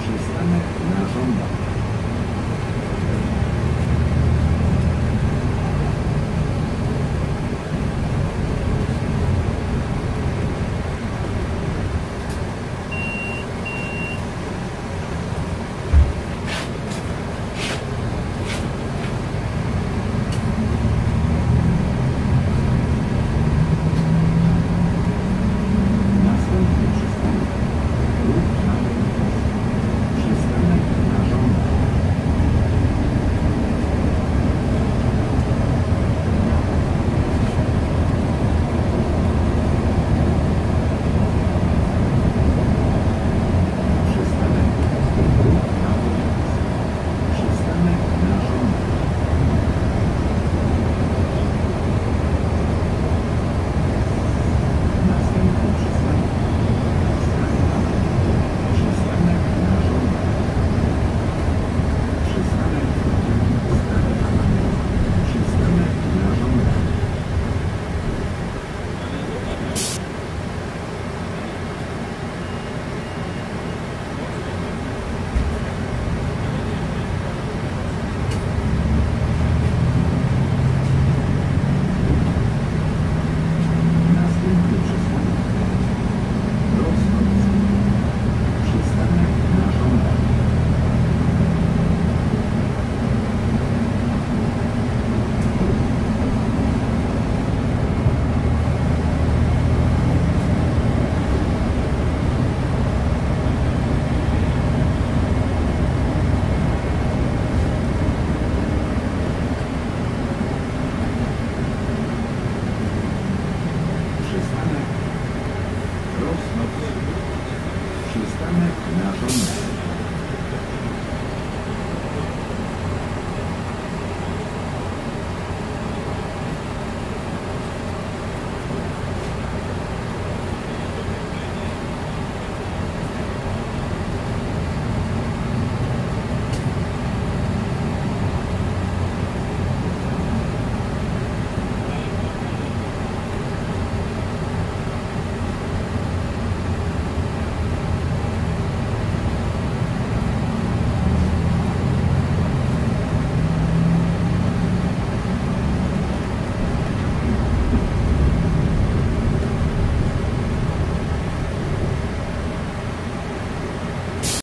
Przystanek na żądanie.